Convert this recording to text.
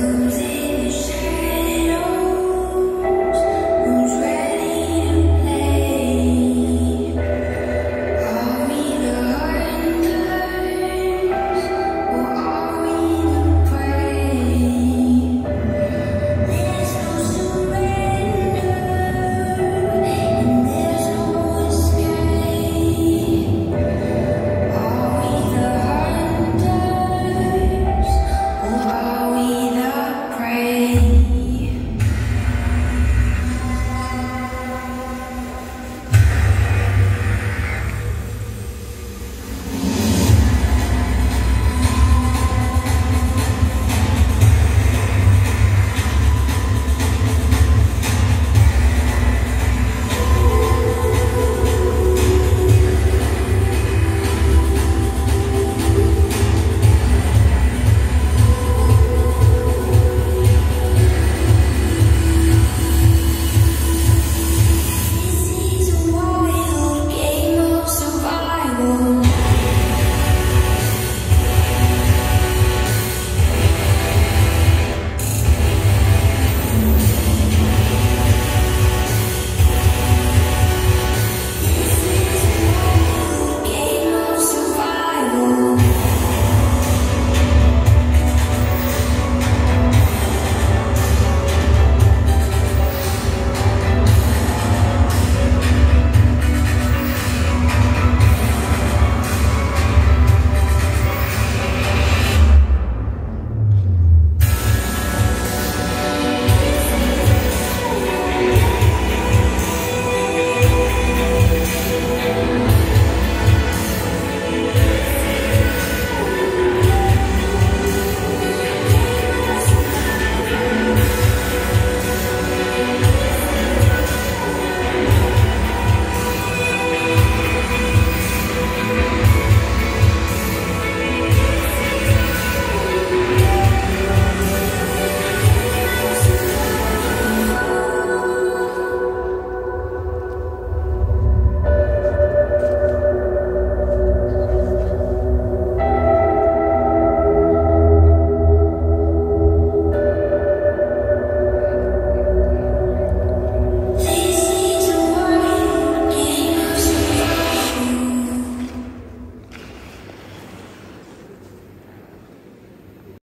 Amen.